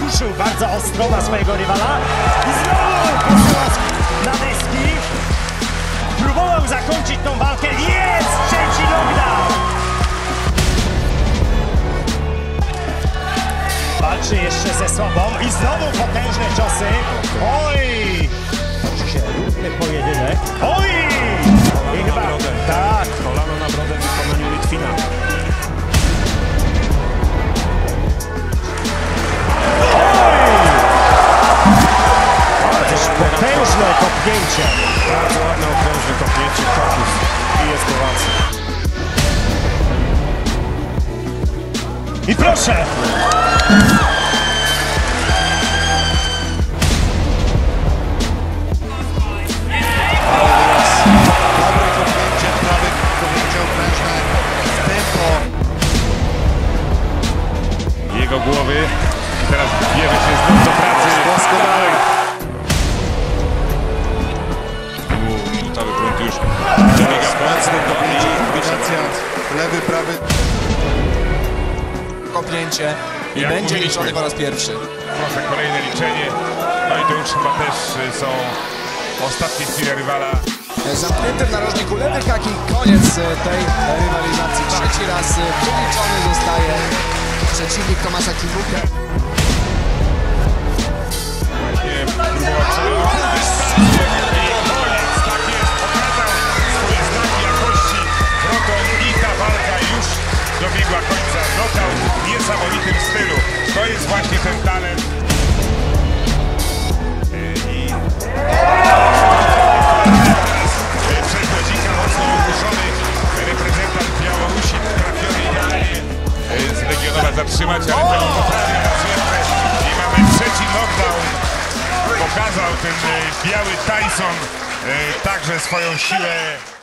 ruszył bardzo ostro na swojego rywala i znowu na deski. Próbował zakończyć tą walkę. Jest trzeci knockdown! Walczy jeszcze ze sobą i znowu potężne ciosy. Oj! Kopnięcie. Bardzo ładne okrążne kopnięcie korpus i jest Kowacy. I proszę! Okrężne, jego głowy. I teraz bierze się znów do kopnięcie i Jak będzie liczony po raz pierwszy. proszę kolejne liczenie. No i to już chyba też y, są ostatnie chwile rywala. Zamknięty w narożniku lewy kaki, koniec e, tej rywalizacji. Trzeci raz e, wyliczony zostaje przeciwnik Tomasza Kibuka. Legionowa zatrzymać, ale nie poprawia. I mamy trzeci knockdown. Pokazał ten y, biały Tyson y, także swoją siłę.